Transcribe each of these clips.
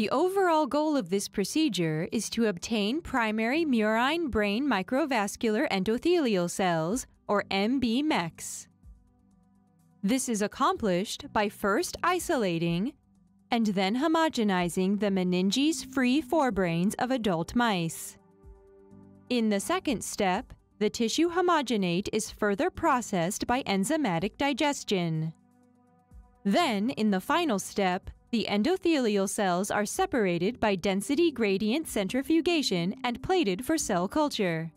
The overall goal of this procedure is to obtain primary murine brain microvascular endothelial cells, or MBMECs. This is accomplished by first isolating and then homogenizing the meninges-free forebrains of adult mice. In the second step, the tissue homogenate is further processed by enzymatic digestion. Then, in the final step, the endothelial cells are separated by density gradient centrifugation and plated for cell culture.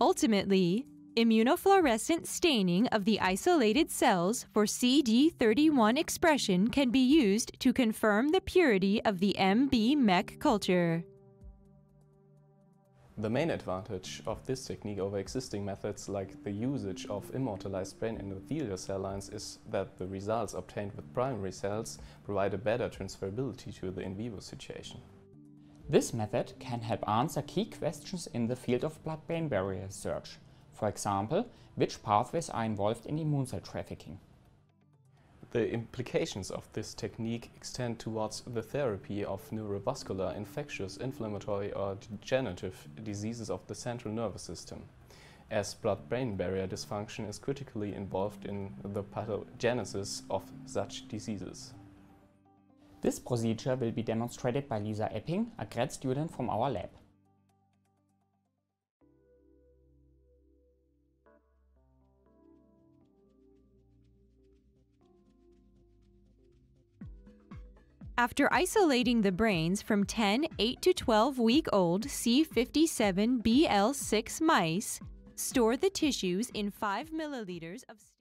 Ultimately, immunofluorescent staining of the isolated cells for CD31 expression can be used to confirm the purity of the MB-MEC culture. The main advantage of this technique over existing methods like the usage of immortalized brain endothelial cell lines is that the results obtained with primary cells provide a better transferability to the in vivo situation. This method can help answer key questions in the field of blood-brain barrier research. For example, which pathways are involved in immune cell trafficking? The implications of this technique extend towards the therapy of neurovascular, infectious, inflammatory or degenerative diseases of the central nervous system, as blood-brain barrier dysfunction is critically involved in the pathogenesis of such diseases. This procedure will be demonstrated by Lisa Epping, a grad student from our lab. After isolating the brains from 10 8 to 12 week old C57BL6 mice, store the tissues in 5 milliliters of